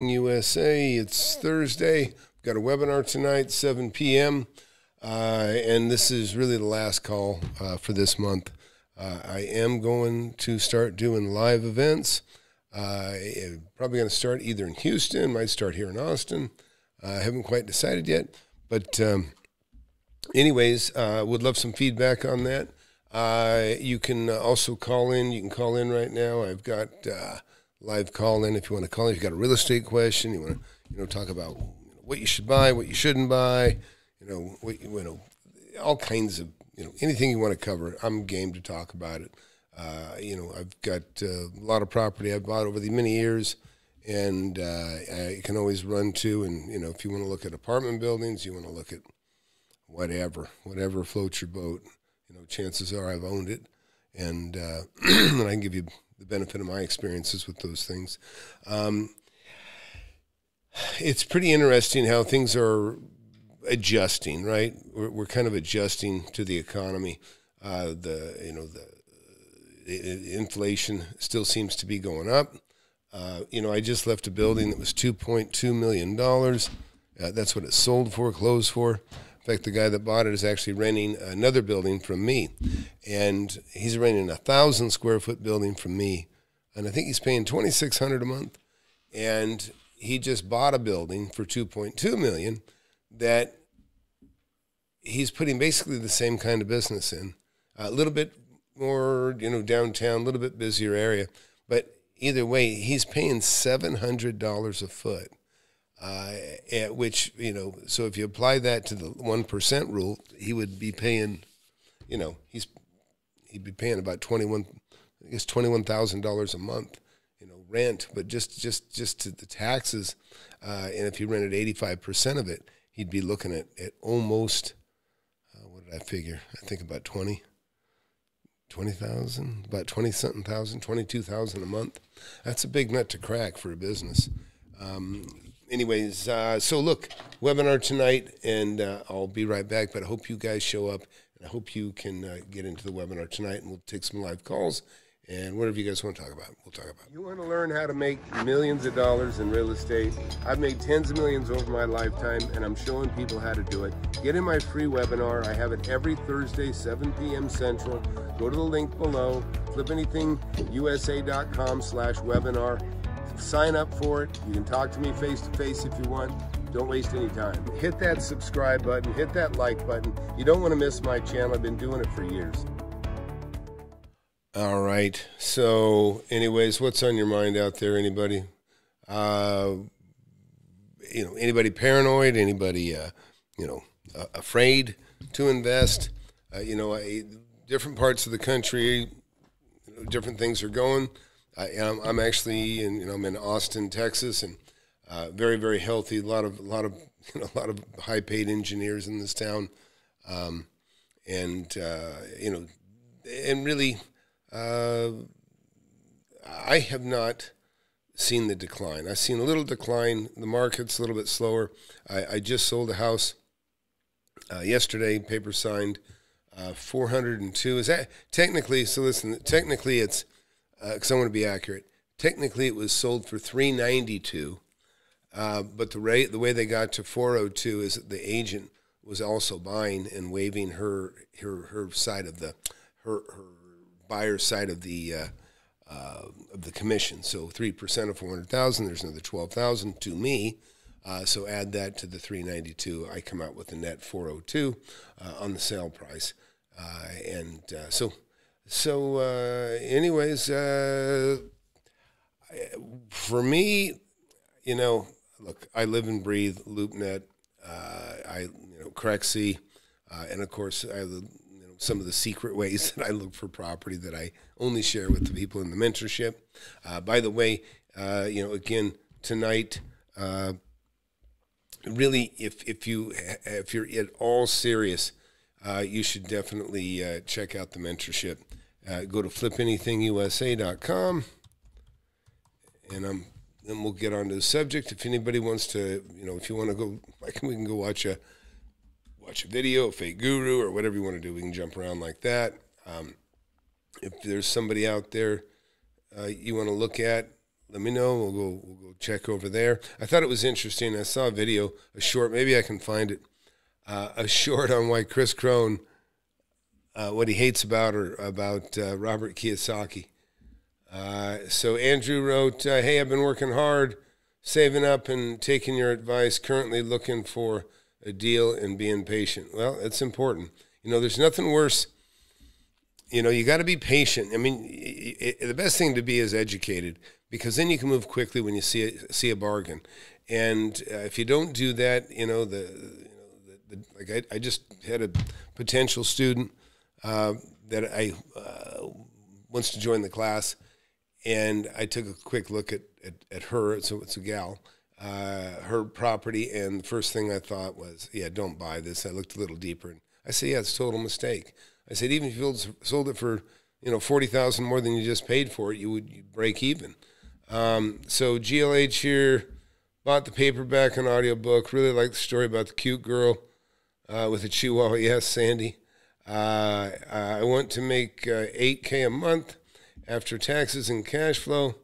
USA. It's Thursday. We've got a webinar tonight, 7 p.m. Uh, and this is really the last call uh, for this month. Uh, I am going to start doing live events. Uh, probably going to start either in Houston, might start here in Austin. I haven't quite decided yet. But, um, anyways, uh, would love some feedback on that. Uh, you can also call in. You can call in right now. I've got live call in if you want to call in. If you've got a real estate question, you want to you know talk about what you should buy, what you shouldn't buy, you know, what, you know, all kinds of you know anything you want to cover. I'm game to talk about it. Uh, you know, I've got uh, a lot of property I've bought over the many years, and uh, I can always run to. And you know, if you want to look at apartment buildings, you want to look at whatever, whatever floats your boat. You know, chances are I've owned it, and uh, and I can give you the benefit of my experiences with those things. Um, it's pretty interesting how things are adjusting, right? We're, we're kind of adjusting to the economy. Uh, the you know the, inflation still seems to be going up. Uh, you know, I just left a building that was two point two million dollars. Uh, that's what it sold for, closed for fact, the guy that bought it is actually renting another building from me, and he's renting a thousand square foot building from me, and I think he's paying twenty six hundred a month, and he just bought a building for two point two million that he's putting basically the same kind of business in, a little bit more, you know, downtown, a little bit busier area, but either way, he's paying seven hundred dollars a foot uh, at which you know, so if you apply that to the one percent rule, he would be paying, you know, he's he'd be paying about twenty one, I guess twenty one thousand dollars a month, you know, rent. But just just just to the taxes, uh, and if he rented eighty five percent of it, he'd be looking at at almost, uh, what did I figure? I think about twenty. 20,000, about 20 something thousand, 22,000 a month. That's a big nut to crack for a business. Um, anyways, uh, so look, webinar tonight, and uh, I'll be right back. But I hope you guys show up, and I hope you can uh, get into the webinar tonight, and we'll take some live calls. And whatever you guys want to talk about, we'll talk about. You want to learn how to make millions of dollars in real estate? I've made tens of millions over my lifetime, and I'm showing people how to do it. Get in my free webinar. I have it every Thursday, 7 p.m. Central. Go to the link below, flipanythingusa.com slash webinar sign up for it. You can talk to me face to face if you want. Don't waste any time. Hit that subscribe button, hit that like button. You don't want to miss my channel. I've been doing it for years. All right. So, anyways, what's on your mind out there? Anybody? Uh, you know, anybody paranoid? Anybody, uh, you know, uh, afraid to invest? Uh, you know, I, different parts of the country, different things are going. I, am I'm actually in you know I'm in Austin, Texas, and uh, very very healthy. A lot of a lot of you know, a lot of high paid engineers in this town, um, and uh, you know, and really, uh, I have not seen the decline. I've seen a little decline. The market's a little bit slower. I, I just sold a house uh, yesterday. Paper signed. Uh, 402 is that technically so listen technically it's because uh, I want to be accurate. Technically, it was sold for three ninety two, uh, but the rate the way they got to four hundred oh two is that the agent was also buying and waiving her her her side of the her her buyer's side of the uh, uh, of the commission. So three percent of four hundred thousand. There's another twelve thousand to me. Uh, so add that to the 392. I come out with a net 402 uh, on the sale price, uh, and uh, so so, uh, anyways, uh, for me, you know, look, I live and breathe LoopNet. Uh, I, you know, Crexi, uh, and of course, I, you know, some of the secret ways that I look for property that I only share with the people in the mentorship. Uh, by the way, uh, you know, again tonight, really, if if you if you're at all serious, you should definitely check out the mentorship. Uh, go to flipanythingusa.com, and um, then we'll get on to the subject. If anybody wants to, you know, if you want to go, can, we can go watch a watch a video, a fake guru, or whatever you want to do. We can jump around like that. Um, if there's somebody out there uh, you want to look at, let me know. We'll go we'll go check over there. I thought it was interesting. I saw a video, a short. Maybe I can find it. Uh, a short on why Kris Krohn, uh, what he hates about her about uh, Robert Kiyosaki. Uh, so Andrew wrote, uh, "Hey, I've been working hard, saving up, and taking your advice. Currently looking for a deal and being patient. Well, it's important. You know, there's nothing worse." you know, you got to be patient. I mean, it, it, the best thing to be is educated because then you can move quickly when you see a, see a bargain. And uh, if you don't do that, you know, the, you know, the, the like I, I, just had a potential student uh, that I uh, wants to join the class, and I took a quick look at, at, at her. It's a, it's a gal. Uh, her property, and the first thing I thought was, "Yeah, don't buy this." I looked a little deeper, and I said, "Yeah, it's a total mistake." I said, even if you sold it for, you know, forty thousand more than you just paid for it, you would break even. Um, so GLH here bought the paperback and audiobook. Really liked the story about the cute girl uh, with the chihuahua. Yes, Sandy. Uh, I want to make uh, 8K a month after taxes and cash flow.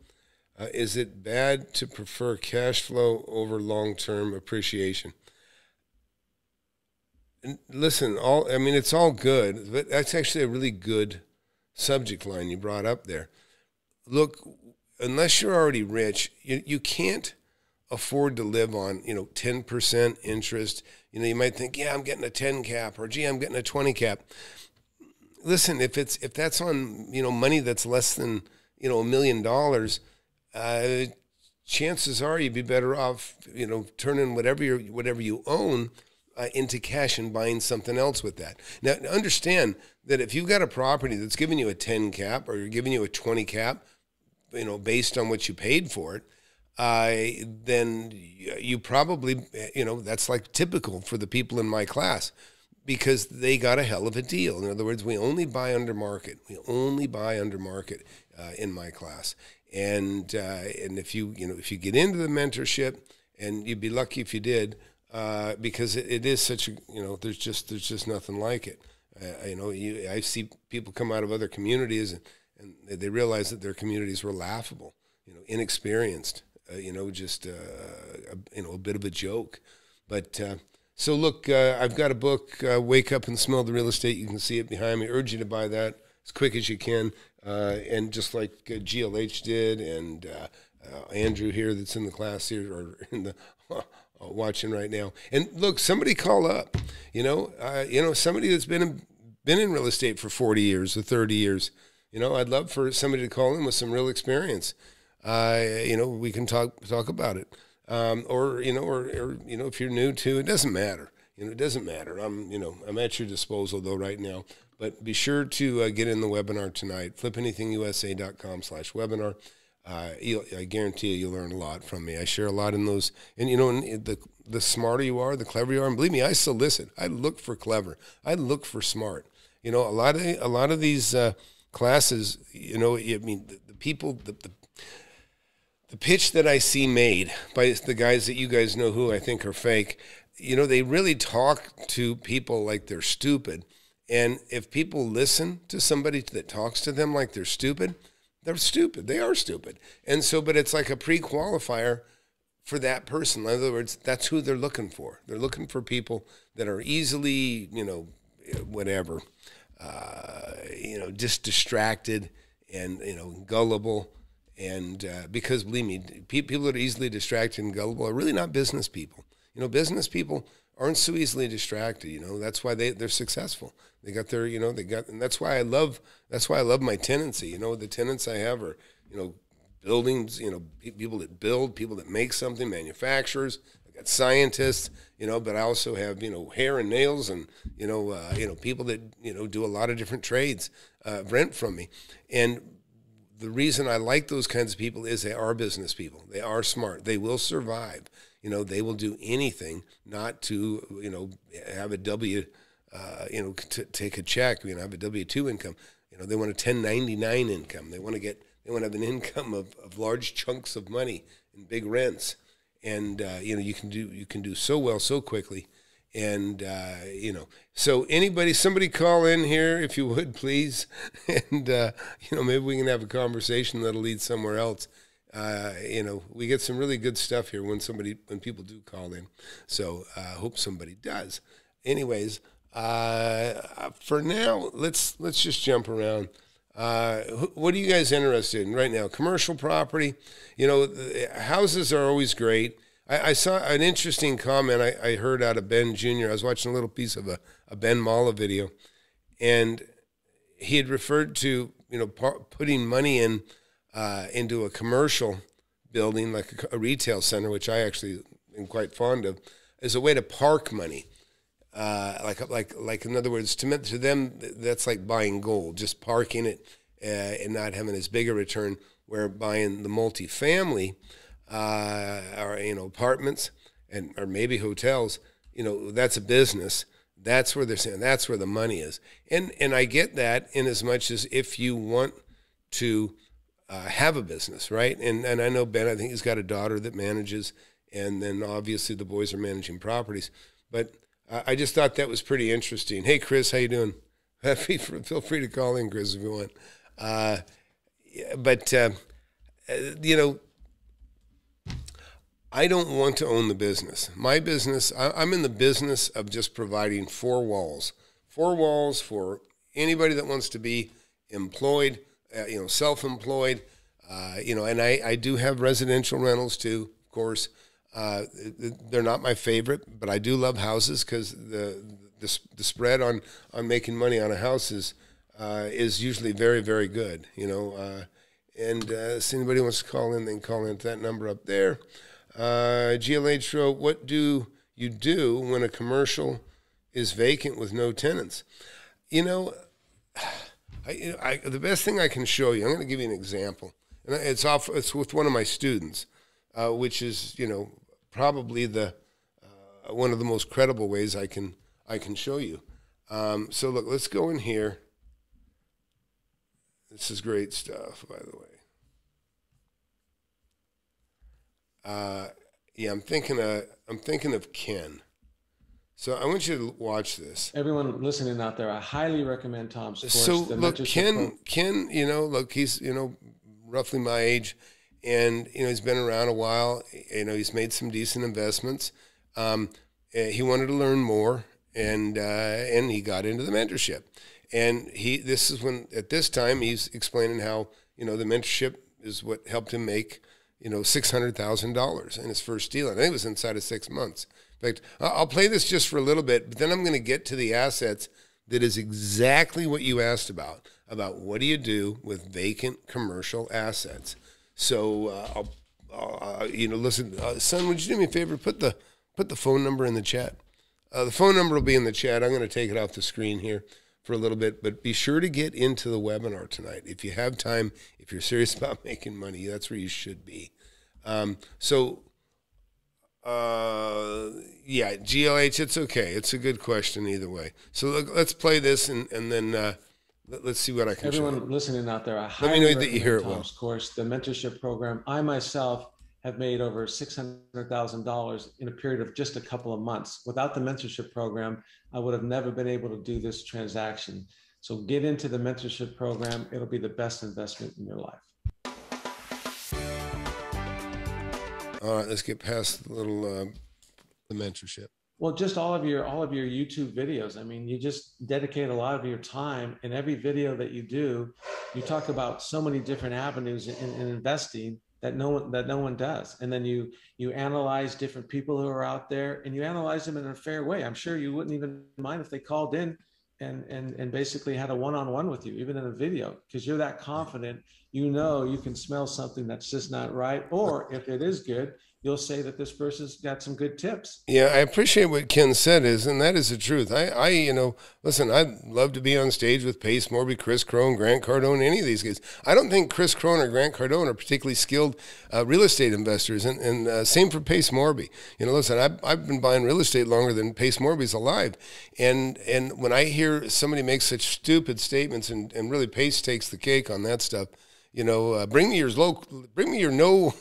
Uh, is it bad to prefer cash flow over long term appreciation? listen, all I mean, it's all good, but that's actually a really good subject line you brought up there. Look, unless you're already rich, you, you can't afford to live on, you know, 10% interest. You know, you might think, yeah, I'm getting a 10 cap or gee, I'm getting a 20 cap. Listen, if it's if that's on, you know, money that's less than, you know, a million dollars, uh, chances are you'd be better off, you know, turning whatever you whatever you own uh, into cash and buying something else with that. Now, understand that if you've got a property that's giving you a 10 cap or you're giving you a 20 cap, you know, based on what you paid for it, uh, then you probably, you know, that's like typical for the people in my class because they got a hell of a deal. In other words, we only buy under market. We only buy under market uh, in my class. And uh, and if you you know if you get into the mentorship, and you'd be lucky if you did, uh, because it, it is such a you know there's just there's just nothing like it. Uh, you know, you, I see people come out of other communities and, and they realize that their communities were laughable, you know, inexperienced, uh, you know, just uh, a, you know a bit of a joke. But uh, so look, I've got a book, Wake Up and Smell the Real Estate. You can see it behind me. I urge you to buy that as quick as you can, and just like GLH did, and Andrew here that's in the class here or in the uh, watching right now. And look, somebody call up. You know, uh, you know somebody that's been in, been in real estate for forty years or thirty years. You know, I'd love for somebody to call in with some real experience. Uh, you know, we can talk talk about it. Um, or you know, or, or you know, if you're new to, it doesn't matter. You know, it doesn't matter. I'm you know, I'm at your disposal though right now. But be sure to uh, get in the webinar tonight. FlipAnythingUSA.com/webinar uh, I guarantee you, you'll learn a lot from me. I share a lot in those, and you know, and the the smarter you are, the clever you are. And believe me, I solicit. I look for clever. I look for smart. You know, a lot of a lot of these uh, classes. You know, I mean, the, the people, the, the the pitch that I see made by the guys that you guys know who I think are fake. You know, they really talk to people like they're stupid. And if people listen to somebody that talks to them like they're stupid, they're stupid. They are stupid. And so, but it's like a pre qualifier for that person. In other words, that's who they're looking for. They're looking for people that are easily, you know, whatever, uh, you know, just distracted and, you know, gullible. And uh, because believe me, people that are easily distracted and gullible are really not business people. You know, business people aren't so easily distracted. You know, that's why they they're successful. They got their, you know, they got, and that's why I love that's why I love my tenancy. You know, the tenants I have are, you know, buildings. You know, people that build, people that make something, manufacturers. I got scientists. You know, but I also have you know hair and nails, and you know, uh, you know, people that you know do a lot of different trades, uh, rent from me, and the reason I like those kinds of people is they are business people. They are smart. They will survive you know, they will do anything not to, you know, have a W, uh, you know, take a check, you know, have a W two income. You know, they want a 1099 income. They want to get, they want to have an income of, of large chunks of money and big rents. And, uh, you know, you can do, you can do so well so quickly. And, uh, you know, so anybody, somebody call in here if you would, please. and, uh, you know, maybe we can have a conversation that'll lead somewhere else. uh, you know, we get some really good stuff here when somebody when people do call in. So I uh, hope somebody does. Anyways, uh, for now, let's let's just jump around. Uh, what are you guys interested in right now? Commercial property. You know, houses are always great. I, I saw an interesting comment I, I, heard out of Ben Jr. I was watching a little piece of a, a Ben Mallah video, and he had referred to you know putting money in uh, into a commercial building like a, a, retail center, which I actually am quite fond of, as a way to park money. Uh, like like like in other words, to to them that's like buying gold, just parking it uh, and not having as big a return. Where buying the multifamily uh, or you know apartments and or maybe hotels, you know that's a business. That's where they're saying that's where the money is, and and I get that in as much as if you want to uh, have a business, right? And and I know Ben. I think he's got a daughter that manages, and then obviously the boys are managing properties. But uh, I just thought that was pretty interesting. Hey, Chris, how you doing? Feel free to call in, Chris, if you want. Uh, but uh, uh, you know, I don't want to own the business. My business, I, am in the business of just providing four walls, four walls for anybody that wants to be employed, uh, you know, self-employed, uh, you know, and I, I do have residential rentals too, of course. Uh, they're not my favorite, but I do love houses because the, the, the spread on on making money on a house is uh, is usually very very good, you know. Uh, and uh, if anybody wants to call in, then call in to that number up there. Uh, What do you do when a commercial is vacant with no tenants? You know, I, I, the best thing I can show you, I'm going to give you an example. And it's, off, it's with one of my students, uh, which is, you know, probably the uh, one of the most credible ways I can, I can show you. Um, so look, let's go in here. This is great stuff, by the way. Uh, yeah, I'm thinking of I'm thinking of Ken. So I want you to watch this. Everyone listening out there, I highly recommend Tom's course. So look, Ken, Ken, you know, look, he's you know roughly my age, and you know he's been around a while. You know, he's made some decent investments. Um, eh, he wanted to learn more, and uh, and he got into the mentorship. And he, this is when at this time he's explaining how you know the mentorship is what helped him make you know, six hundred thousand dollars in his first deal, and it was inside of six months. In fact, I'll play this just for a little bit, but then I'm going to get to the assets that is exactly what you asked about. About what do you do with vacant commercial assets? So, uh, I'll, I'll uh, you know, listen, uh, son, would you do me a favor? Put the put the phone number in the chat. Uh, the phone number will be in the chat. I'm going to take it off the screen here for a little bit, but be sure to get into the webinar tonight. If you have time, if you're serious about making money, that's where you should be. Um, so, uh, yeah, GLH, it's okay. It's a good question either way. So look, let's play this and, and then uh, let, us see what I can Everyone show. listening out there, I let me know that you hear it well. course, the mentorship program. I myself have made over $600,000 in a period of just a couple of months. Without the mentorship program, I would have never been able to do this transaction. So get into the mentorship program. It'll be the best investment in your life. All right, let's get past the little uh, the mentorship. Well, just all of your all of your YouTube videos. I mean, you just dedicate a lot of your time in every video that you do. You talk about so many different avenues in, in investing that no one that no one does, and then you you analyze different people who are out there, and you analyze them in a fair way. I'm sure you wouldn't even mind if they called in and and and basically had a one-on-one with you even in a video because you're that confident you know you can smell something that's just not right or if it is good you'll say that this person's got some good tips. Yeah, I appreciate what Ken said is, and that is the truth. I, I, you know, listen, I'd love to be on stage with Pace Morby, Kris Krohn, Grant Cardone, any of these guys. I don't think Kris Krohn or Grant Cardone are particularly skilled uh, real estate investors, and, and uh, same for Pace Morby. You know, listen, I've, I've been buying real estate longer than Pace Morby's alive, and and when I hear somebody make such stupid statements, and, and really Pace takes the cake on that stuff. You know, uh, bring me your low, bring me your no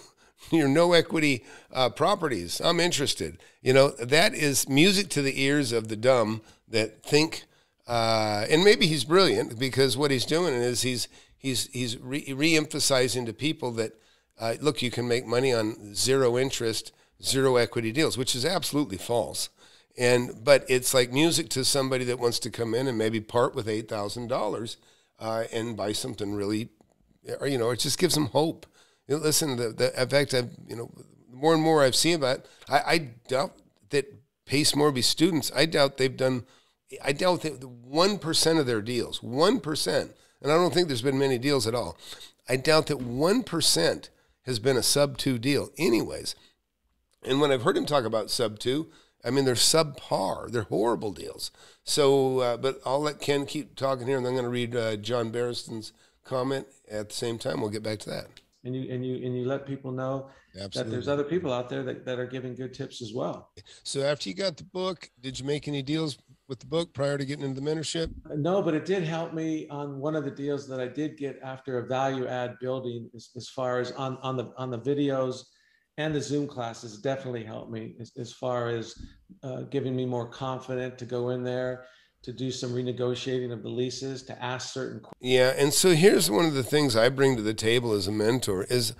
your no equity uh, properties. I'm interested. You know, that is music to the ears of the dumb that think, uh, and maybe he's brilliant because what he's doing is he's he's he's re- emphasizing to people that uh, look, you can make money on zero interest, zero equity deals, which is absolutely false. And but it's like music to somebody that wants to come in and maybe part with eight thousand uh, dollars and buy something really, or you know, it just gives them hope. Listen, the, the in fact, you know, more and more I've seen about. It, I, I doubt that Pace Morby students. I doubt they've done. I doubt that one percent of their deals, one percent, and I don't think there's been many deals at all. I doubt that one percent has been a sub two deal, anyways. And when I've heard him talk about sub two, I mean, they're subpar. They're horrible deals. So, uh, but I'll let Ken keep talking here, and I'm going to read uh, John Barriston's comment at the same time. We'll get back to that. And you and you and you let people know Absolutely. that there's other people out there that, that are giving good tips as well. So after you got the book, did you make any deals with the book prior to getting into the mentorship? No, but it did help me on one of the deals that I did get after a value add building as, as far as on, on the on the videos and the Zoom classes definitely helped me as, as far as uh, giving me more confident to go in there to do some renegotiating of the leases to ask certain questions. yeah and so here's one of the things i bring to the table as a mentor is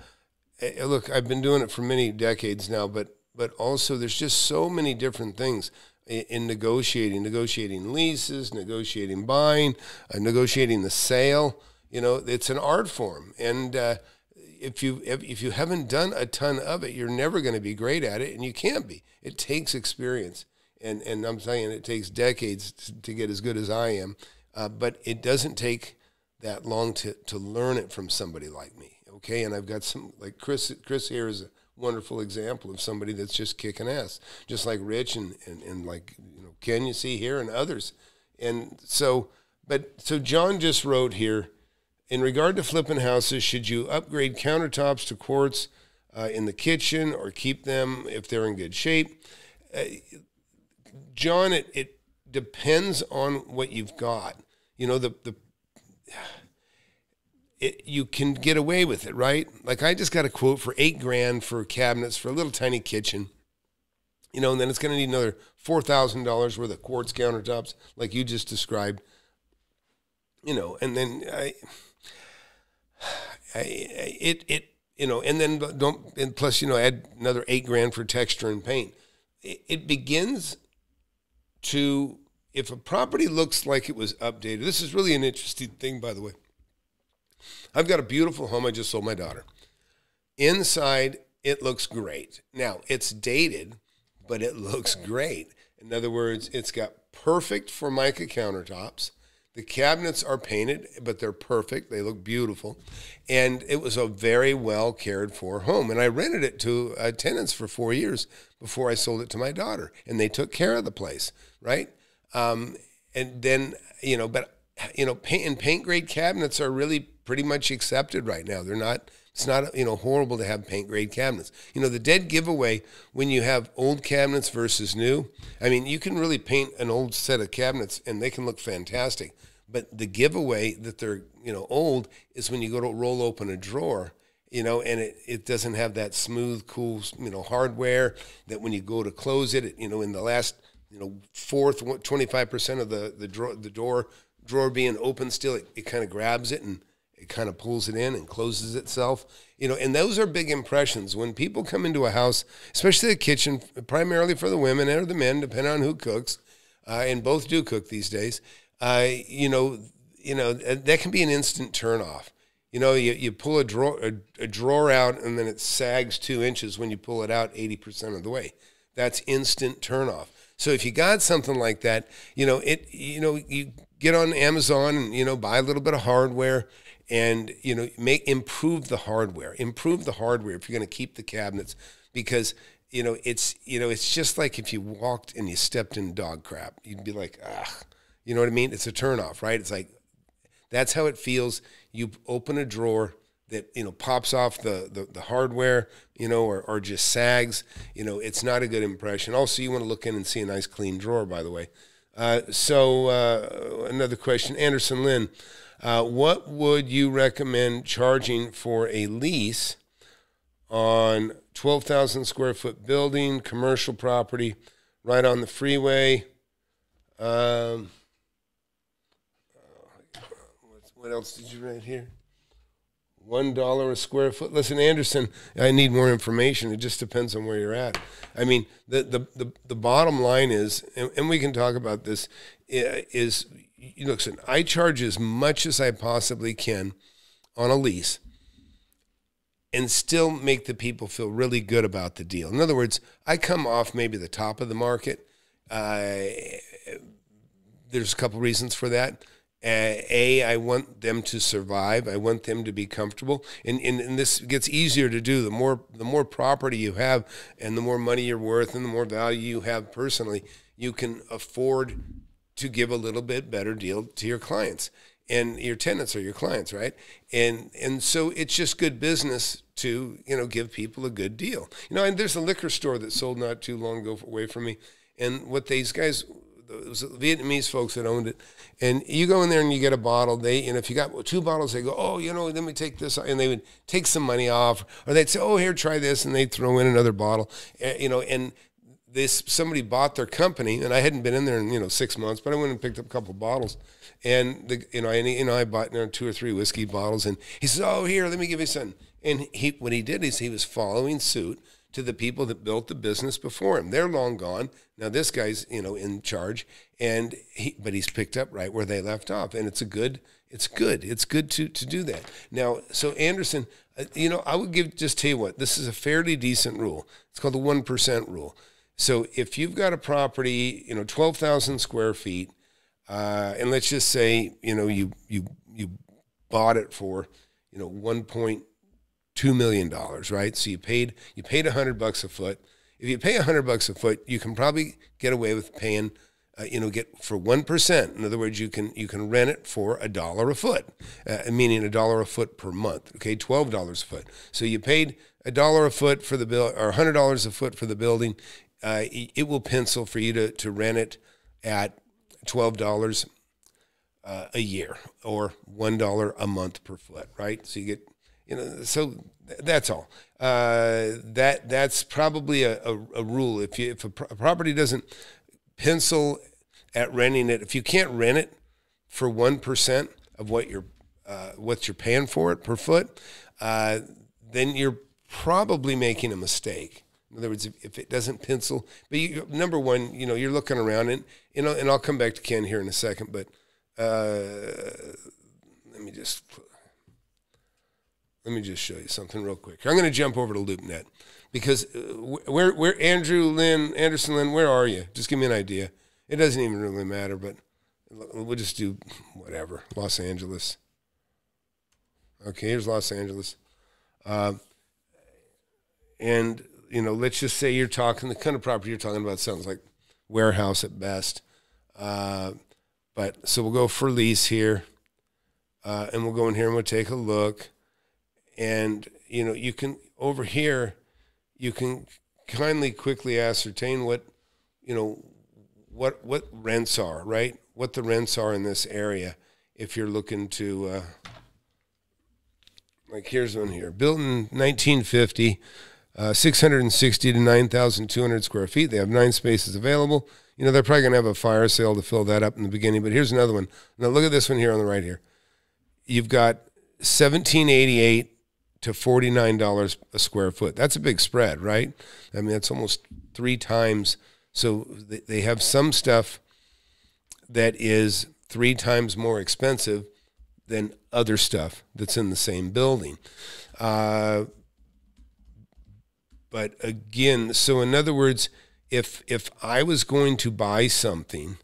eh, eh, look i've been doing it for many decades now but but also there's just so many different things in negotiating negotiating leases negotiating buying uh, negotiating the sale you know it's an art form and uh, if you if, if you haven't done a ton of it, you're never going to be great at it, and you can't be. It takes experience, and and I'm saying it takes decades to, get as good as I am, uh, but it doesn't take that long to to learn it from somebody like me. Okay, and I've got some like Chris. Chris here is a wonderful example of somebody that's just kicking ass, just like Rich and and, and like you know Ken you see here and others, and so. But so John just wrote here in regard to flipping houses, should you upgrade countertops to quartz uh, in the kitchen or keep them if they're in good shape? Uh, John, it, it depends on what you've got. You know, the, the it, you can get away with it, right? Like I just got a quote for eight grand for cabinets for a little tiny kitchen. You know, and then it's going to need another four thousand dollars worth of quartz countertops, like you just described. You know, and then I, I, it it you know, and then don't and plus you know add another eight grand for texture and paint. It, it begins to if a property looks like it was updated. This is really an interesting thing, by the way. I've got a beautiful home I just sold my daughter. Inside, it looks great. Now it's dated, but it looks great. In other words, it's got perfect Formica countertops. The cabinets are painted, but they're perfect. They look beautiful. And it was a very well cared for home. And I rented it to uh, tenants for four years before I sold it to my daughter. And they took care of the place, right? Um, and then, you know, but, you know, paint and paint grade cabinets are really pretty much accepted right now. They're not it's not you know horrible to have paint grade cabinets. You know the dead giveaway when you have old cabinets versus new. I mean you can really paint an old set of cabinets and they can look fantastic. But the giveaway that they're you know old is when you go to roll open a drawer, you know, and it, it doesn't have that smooth, cool you know hardware that when you go to close it, it you know in the last you know fourth twenty five percent of the the drawer the door drawer being open still, it, it kind of grabs it and it kind of pulls it in and closes itself you know and those are big impressions. When people come into a house especially the kitchen primarily for the women or the men depending on who cooks uh, and both do cook these days uh, you know you know that can be an instant turnoff. You know you, you pull a drawer a, a drawer out and then it sags two inches when you pull it out 80% of the way. That's instant turnoff. So if you got something like that you know it you know you get on amazon and you know buy a little bit of hardware and you know make improve the hardware improve the hardware if you're going to keep the cabinets because you know it's you know it's just like if you walked and you stepped in dog crap you'd be like ah you know what i mean? It's a turnoff right? It's like that's how it feels. You open a drawer that you know pops off the, the, the hardware you know or, or just sags you know it's not a good impression. Also you want to look in and see a nice clean drawer by the way. Uh, so uh, another question. Anderson lynn uh, what would you recommend charging for a lease on 12,000 square foot building, commercial property, right on the freeway? Um, what else did you write here? one dollar a square foot. Listen, Anderson, I need more information. It just depends on where you're at. I mean, the the the, the bottom line is, and, and we can talk about this, is listen. I charge as much as I possibly can on a lease, and still make the people feel really good about the deal. In other words, I come off maybe the top of the market. Uh, there's a couple reasons for that a, I want them to survive. I want them to be comfortable, and, and and this gets easier to do. The more the more property you have, and the more money you're worth, and the more value you have personally, you can afford to give a little bit better deal to your clients. And your tenants are your clients, right? And and so it's just good business to you know give people a good deal. You know, and there's a liquor store that sold not too long ago away from me, and what these guys it was Vietnamese folks that owned it, and you go in there and you get a bottle. They and if you got two bottles, they go, oh, you know, let me take this, and they would take some money off, or they'd say, oh, here, try this, and they'd throw in another bottle, eh, you know, and this somebody bought their company, and I hadn't been in there in you know six months, but I went and picked up a couple bottles, and the you know, and you know, I bought you know, two or three whiskey bottles, and he says, oh, here, let me give you something." and he what he did is he was following suit to the people that built the business before him. They're long gone. Now this guy's, you know, in charge and he but he's picked up right where they left off and it's a good it's good. It's good to to do that. Now, so Anderson, uh, you know, I would give just tell you what, this is a fairly decent rule. It's called the 1% rule. So if you've got a property, you know, 12,000 square feet, uh, and let's just say, you know, you you you bought it for, you know, $1.2 million, right? So you paid you paid a hundred bucks a foot. If you pay a hundred bucks a foot, you can probably get away with paying, uh, you know, get for one percent. In other words, you can you can rent it for a dollar a foot, uh, meaning a dollar a foot per month. Okay, twelve dollars a foot. So you paid a dollar a foot for the bill, or a hundred dollars a foot for the building. Uh, it will pencil for you to to rent it at twelve dollars uh, a year or one dollar a month per foot, right? So you get you know, so that's all. Uh, that that's probably a, a, a, rule. If you if a, pro- a, property doesn't pencil at renting it, if you can't rent it for one percent of what you're uh, what you're paying for it per foot, uh, then you're probably making a mistake. In other words, if, if it doesn't pencil, but you, number one, you know, you're looking around and you know, and I'll come back to Ken here in a second, but uh, let me just let me just show you something real quick. I'm going to jump over to LoopNet because uh, where where Andrew Lynn Anderson Lynn, where are you? Just give me an idea. It doesn't even really matter, but we'll just do whatever. Los Angeles. Okay, here's Los Angeles, uh, and you know, let's just say you're talking the kind of property you're talking about sounds like warehouse at best. Uh, but so we'll go for lease here, uh, and we'll go in here and we'll take a look. And you know you can over here you can kindly quickly ascertain what you know what what rents are right? What the rents are in this area if you're looking to uh, like here's one here. Built in 1950 uh, 660 to 9200 square feet they have nine spaces available you know they're probably going to have a fire sale to fill that up in the beginning but here's another one now look at this one here on the right here you've got 1788 to $49 a square foot. That's a big spread, right? I mean, that's almost three times. So they have some stuff that is three times more expensive than other stuff that's in the same building. Uh, but again, so in other words, if if I was going to buy something,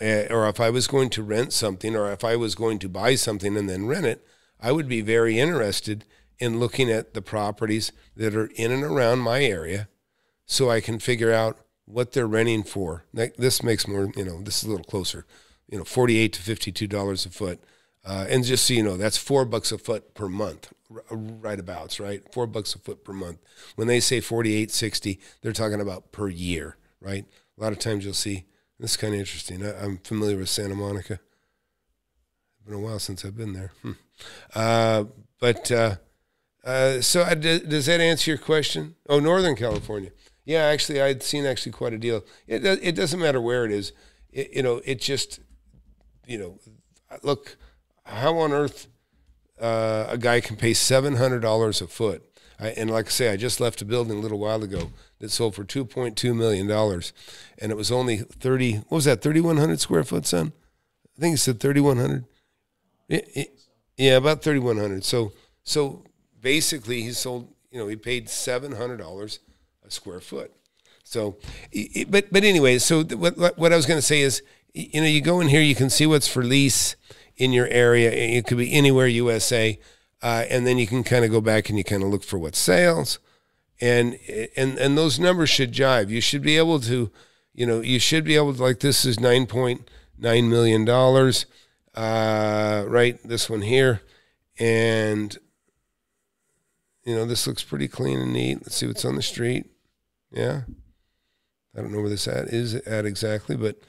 uh, or if I was going to rent something, or if I was going to buy something and then rent it, I would be very interested in looking at the properties that are in and around my area so I can figure out what they're renting for. This makes more, you know, this is a little closer, you know, 48 to $52 a foot. Uh, and just so you know, that's four bucks a foot per month, right abouts, right? Four bucks a foot per month. When they say 48, 60, they're talking about per year, right? A lot of times you'll see, this is kind of interesting. I, am familiar with Santa Monica. It's been a while since I've been there. Hmm. Uh, but, uh, uh, so uh, does that answer your question? Oh, Northern California. Yeah, actually, I'd seen actually quite a deal. It it doesn't matter where it is. It, you know, it just, you know, look, how on earth uh, a guy can pay seven hundred dollars a foot. I, and like I say, I just left a building a little while ago that sold for two point two million dollars, and it was only thirty. What was that? Thirty one hundred square foot, son. I think he said thirty one hundred. Yeah, about thirty one hundred. So so basically, he sold. You know, he paid seven hundred dollars a square foot. So, but but anyway, so what what I was going to say is, you know, you go in here, you can see what's for lease in your area. It could be anywhere USA, uh, and then you can kind of go back and you kind of look for what sales, and and and those numbers should jive. You should be able to, you know, you should be able to like this is nine point nine million dollars, uh, right? This one here, and you know this looks pretty clean and neat. Let's see what's on the street. Yeah, I don't know where this at is at exactly, but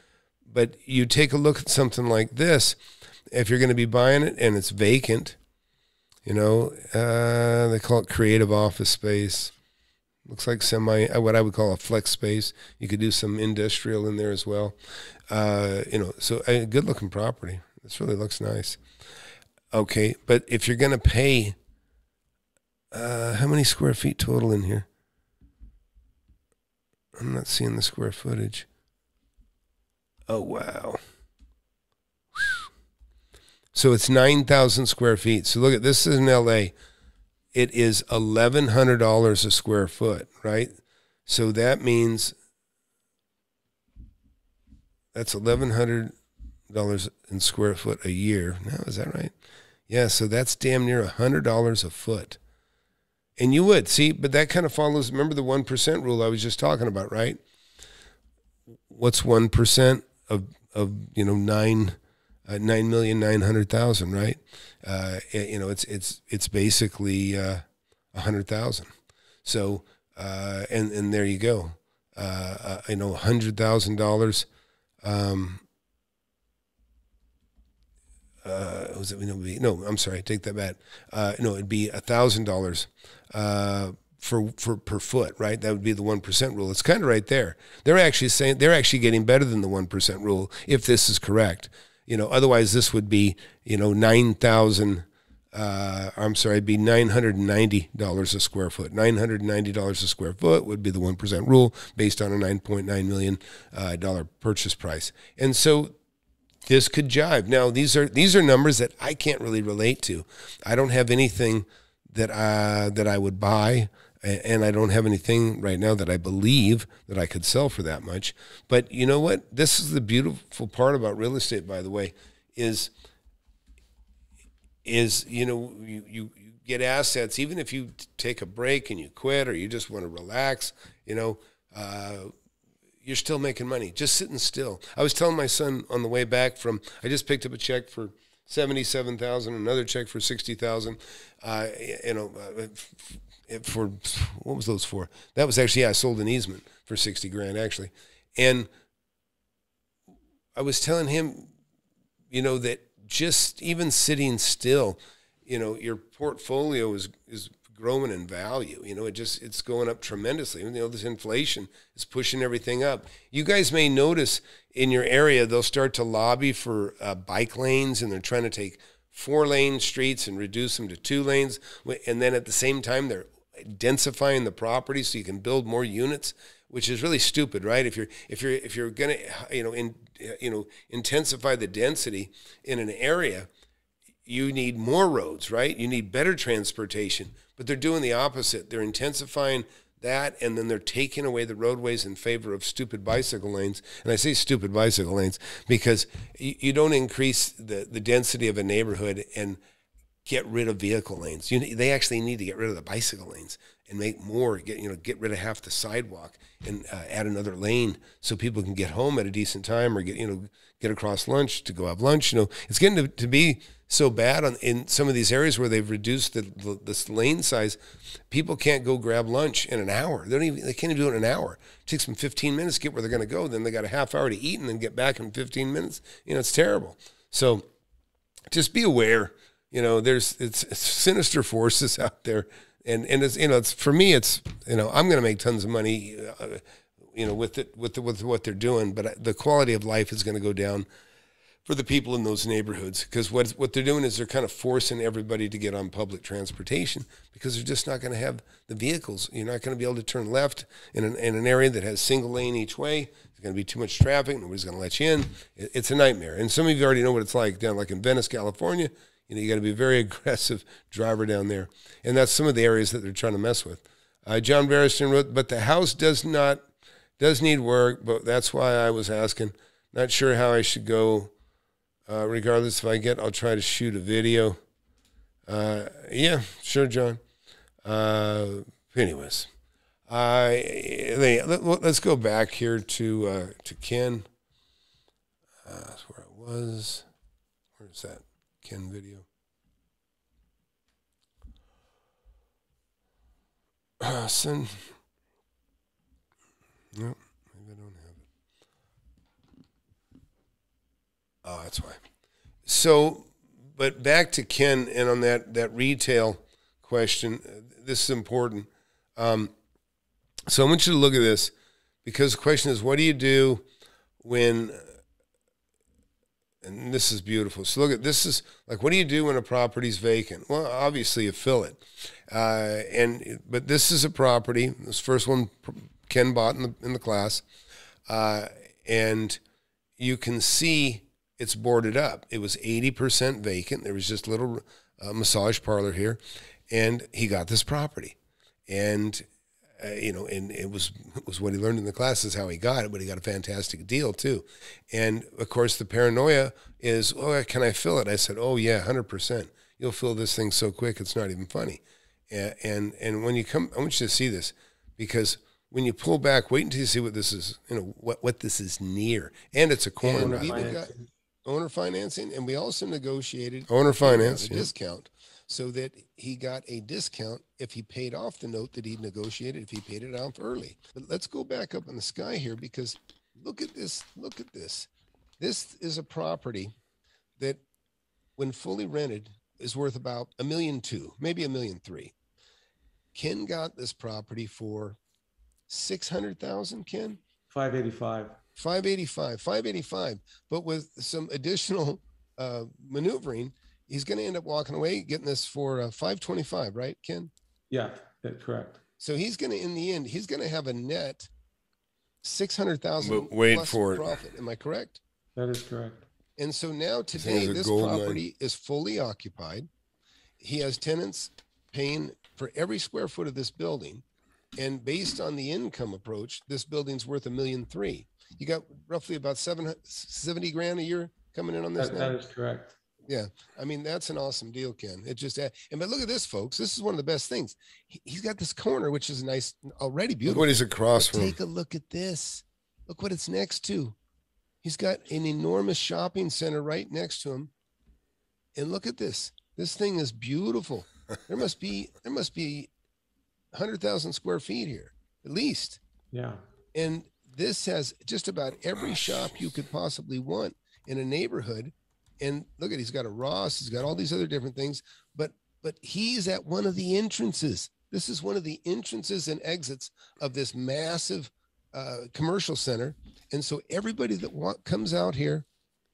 but you take a look at something like this. If you're going to be buying it and it's vacant, you know, uh, they call it creative office space. Looks like semi, uh, what I would call a flex space. You could do some industrial in there as well. Uh, you know, so a good looking property. This really looks nice. Okay, but if you're going to pay, uh, how many square feet total in here? I'm not seeing the square footage. Oh, wow. So it's 9,000 square feet. So look at this is in LA. It is $1,100 a square foot, right? So that means that's $1,100 in square foot a year. Now, is that right? Yeah, so that's damn near $100 a foot. And you would see, but that kind of follows. Remember the one percent rule I was just talking about, right? What's one percent of of you know nine uh, nine million nine hundred thousand, right? Uh, you know, it's it's it's basically uh, a uh, hundred thousand. So uh, and and there you go. Uh, you know, hundred thousand dollars. Um, uh, was it, know, no, I'm sorry, take that back. Uh, no, it'd be a thousand dollars uh, for for per foot, right? That would be the one percent rule. It's kind of right there. They're actually saying they're actually getting better than the one percent rule if this is correct. You know, otherwise this would be you know nine thousand. Uh, I'm sorry, it'd be nine hundred and ninety dollars a square foot. Nine hundred and ninety dollars a square foot would be the one percent rule based on a nine point nine million uh, dollar purchase price. And so this could jive. Now these are these are numbers that I can't really relate to. I don't have anything that I, that I would buy, and I don't have anything right now that I believe that I could sell for that much. But you know what? This is the beautiful part about real estate, by the way, is is you know you you, you get assets even if you take a break and you quit or you just want to relax. You know. Uh, you're still making money, just sitting still. I was telling my son on the way back from, I just picked up a check for seventy-seven thousand, another check for sixty thousand. Uh, you know, uh, for what was those for? That was actually yeah, I sold an easement for sixty grand actually, and I was telling him, you know, that just even sitting still, you know, your portfolio is is growing in value. You know, it just it's going up tremendously. You know, this inflation is pushing everything up. You guys may notice in your area they'll start to lobby for uh, bike lanes, and they're trying to take four lane streets and reduce them to two lanes, and then at the same time they're densifying the property so you can build more units, which is really stupid, right? If you're if you're if you're gonna you know in you know intensify the density in an area you need more roads, right? You need better transportation. But they're doing the opposite. They're intensifying that and then they're taking away the roadways in favor of stupid bicycle lanes. And I say stupid bicycle lanes because you, you don't increase the, the density of a neighborhood and get rid of vehicle lanes. You, they actually need to get rid of the bicycle lanes and make more, get, you know, get rid of half the sidewalk and uh, add another lane so people can get home at a decent time or get, you know, get across lunch to go have lunch. You know, it's getting to, to be so bad on, in some of these areas where they've reduced the, the this lane size. People can't go grab lunch in an hour. They don't even they can't even do it in an hour. It takes them 15 minutes to get where they're going to go. Then they got a half hour to eat and then get back in 15 minutes. You know, it's terrible. So just be aware. You know, there's it's, it's sinister forces out there, and and it's you know it's for me it's you know I'm going to make tons of money. Uh, you know, with it, with the, with what they're doing, but the quality of life is going to go down for the people in those neighborhoods because what what they're doing is they're kind of forcing everybody to get on public transportation because they're just not going to have the vehicles. You're not going to be able to turn left in an, in an area that has single lane each way. There's going to be too much traffic. Nobody's going to let you in. It, it's a nightmare. And some of you already know what it's like down like in Venice, California. You know, you got to be a very aggressive driver down there, and that's some of the areas that they're trying to mess with. Uh, John Barriston wrote, but the house does not does need work, but that's why I was asking. Not sure how I should go uh, regardless if I get, I'll try to shoot a video. Uh, yeah, sure, John. Uh, anyways, let, us go back here to uh, to Ken. Uh, that's where I was. Where's that Ken video? Uh, send. No, maybe I don't have it. Oh, that's why. So, but back to Ken and on that that retail question, this is important. Um, so I want you to look at this because the question is, what do you do when? And this is beautiful. So look at this is like, what do you do when a property's vacant? Well, obviously you fill it, uh, and but this is a property. This first one Ken bought in the in the class, uh, and you can see it's boarded up. It was 80% vacant. There was just little uh, massage parlor here, and he got this property. And uh, you know, and it was it was what he learned in the classes how he got it, but he got a fantastic deal too. And of course, the paranoia is, oh, can I fill it? I said, oh yeah, hundred percent. You'll fill this thing so quick, it's not even funny. And, and and when you come, I want you to see this because when you pull back, wait until you see what this is. You know what what this is near, and it's a corner. got, owner financing, and we also negotiated owner finance a yeah. discount so that he got a discount if he paid off the note that he negotiated if he paid it off early. But let's go back up in the sky here because look at this. Look at this. This is a property that, when fully rented, is worth about a million two, maybe a million three. Ken got this property for six hundred thousand. Ken, five eighty five. 585, 585. But with some additional uh, maneuvering, he's going to end up walking away getting this for uh, 525, right, Ken? Yeah, that's correct. So he's going to, in the end, he's going to have a net 600,000 wait for profit. Am I correct? That is correct. And so now today, this property is fully occupied. He has tenants paying for every square foot of this building. And based on the income approach, this building's worth a million three you got roughly about seven, 70 grand a year coming in on this. That, that is correct. Yeah, I mean that's an awesome deal, Ken. It just and but look at this, folks. This is one of the best things. He, has got this corner, which is nice, already beautiful. Look what he's across but from. Take a look at this. Look what it's next to. He's got an enormous shopping center right next to him, and look at this. This thing is beautiful. There must be there must be hundred thousand square feet here, at least. Yeah. And this has just about every shop you could possibly want in a neighborhood. And look at, he's got a Ross, he's got all these other different things, but but he's at one of the entrances. This is one of the entrances and exits of this massive uh, commercial center. And so everybody that walk, comes out here,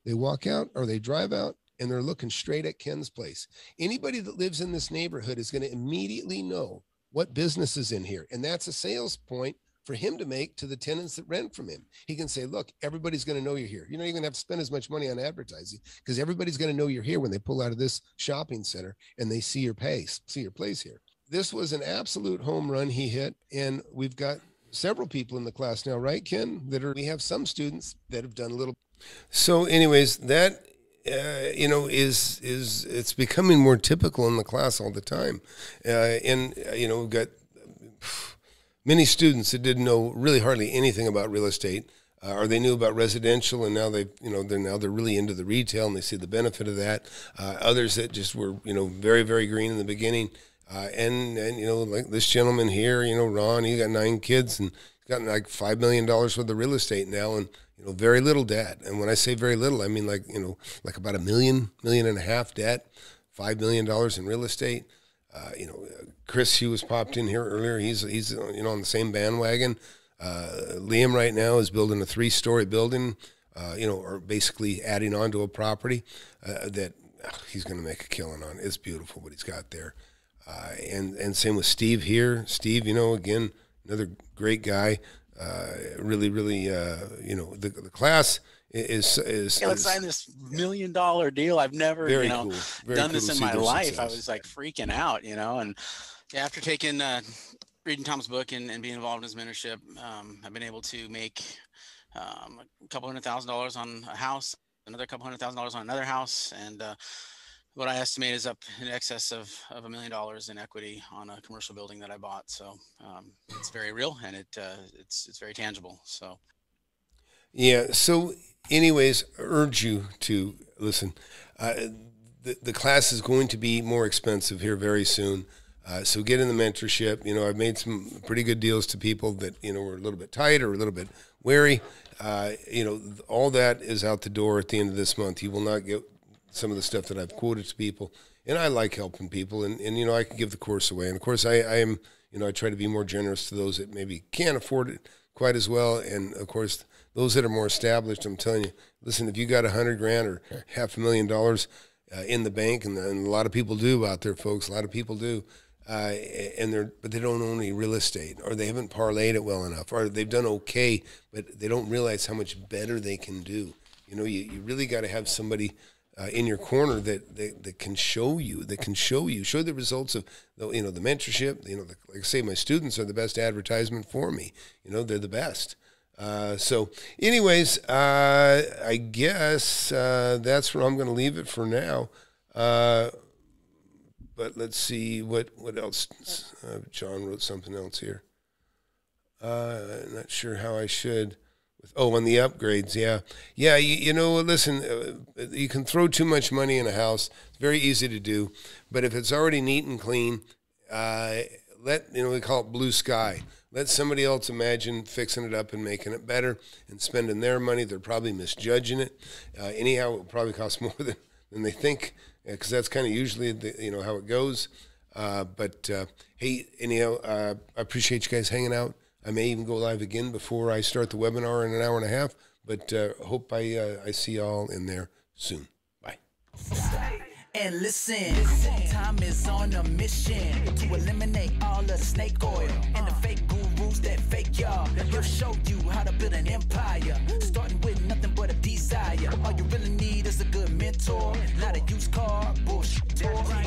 they walk out or they drive out and they're looking straight at Ken's place. Anybody that lives in this neighborhood is going to immediately know what business is in here. And that's a sales point for him to make to the tenants that rent from him. He can say, look, everybody's going to know you're here. You're not even going to have to spend as much money on advertising because everybody's going to know you're here when they pull out of this shopping center and they see your place, see your place here. This was an absolute home run he hit. And we've got several people in the class now, right, Ken? That are, we have some students that have done a little. So, anyways, that uh, you know, is is it's becoming more typical in the class all the time, uh, and uh, you know, we've got many students that didn't know really hardly anything about real estate, uh, or they knew about residential, and now they, you know, they're now they're really into the retail, and they see the benefit of that. Uh, others that just were, you know, very very green in the beginning, uh, and and you know, like this gentleman here, you know, Ron, he got nine kids and got like five million dollars worth of real estate now, and you know, very little debt. And when I say very little, I mean like you know, like about a million, million and a half debt, five million dollars in real estate. Uh, you know, Chris Hughes popped in here earlier. He's he's you know on the same bandwagon. Uh, Liam right now is building a three-story building uh, you know, or basically adding on to a property uh, that he's going to make a killing on. It's beautiful what he's got there. Uh, and and same with Steve here. Steve, you know, again, another great guy. Uh, really, really, uh, you know, the, the class is is. Yeah, let's sign this million dollar deal. I've never, you know, cool. Done cool this in my life. I was like freaking out, you know, and yeah, after taking uh, reading Tom's book and, and being involved in his mentorship, um, I've been able to make um, a couple hundred thousand dollars on a house, another couple hundred thousand dollars on another house, and uh, what I estimate is up in excess of, of a million dollars in equity on a commercial building that I bought. So um, it's very real and it uh, it's it's very tangible. So Yeah. So, anyways, I urge you to listen. Uh, the the class is going to be more expensive here very soon. Uh, so get in the mentorship. You know, I've made some pretty good deals to people that you know were a little bit tight or a little bit wary. Uh, you know, all that is out the door at the end of this month. You will not get some of the stuff that I've quoted to people, and I like helping people, and, and you know I can give the course away, and of course I, I am you know I try to be more generous to those that maybe can't afford it quite as well, and of course those that are more established. I'm telling you, listen, if you got a hundred grand or half a million dollars uh, in the bank, and, and a lot of people do out there, folks, a lot of people do. Uh, and they're but they don't own any real estate or they haven't parlayed it well enough or they've done okay but they don't realize how much better they can do. You know you, you really got to have somebody uh, in your corner that, that that can show you that can show you show the results of the, you know the mentorship you know the, like I say my students are the best advertisement for me. You know they're the best. Uh, so anyways uh, I guess uh, that's where I'm going to leave it for now. Uh, but let's see what what else? Uh, John wrote something else here. Uh, not sure how I should. Oh on the upgrades yeah. Yeah you, you know listen uh, you can throw too much money in a house. It's very easy to do. But if it's already neat and clean uh, let you know we call it blue sky. Let somebody else imagine fixing it up and making it better and spending their money. They're probably misjudging it. Uh, anyhow it will probably cost more than, than they think because that's kind of usually the, you know how it goes uh, but uh, hey anyhow uh, i appreciate you guys hanging out I may even go live again before I start the webinar in an hour and a half, but uh, hope I, uh, I see y'all in there soon. Bye. And listen, Tom is on a mission to eliminate all the snake oil and the fake gurus that fake y'all. He'll show you how to build an empire, starting with nothing but a desire. All you really mentor, not a used car bullshit.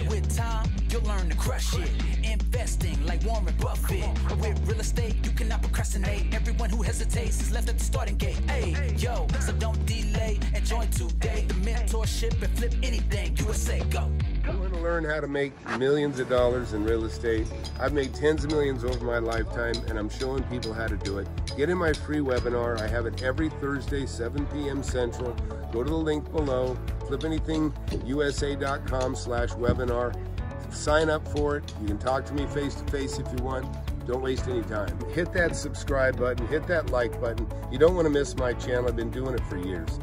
With Tom, you'll learn to crush it. Investing like Warren Buffett. With real estate, you cannot procrastinate. Everyone who hesitates is left at the starting gate. Hey, yo, so don't delay and join today. The mentorship and flip anything. USA, go. You want to learn how to make millions of dollars in real estate? I've made tens of millions over my lifetime, and I'm showing people how to do it. Get in my free webinar. I have it every Thursday, 7 p.m. Central. Go to the link below, flipanythingusa.com slash webinar. Sign up for it. You can talk to me face to face if you want. Don't waste any time. Hit that subscribe button, hit that like button. You don't want to miss my channel. I've been doing it for years.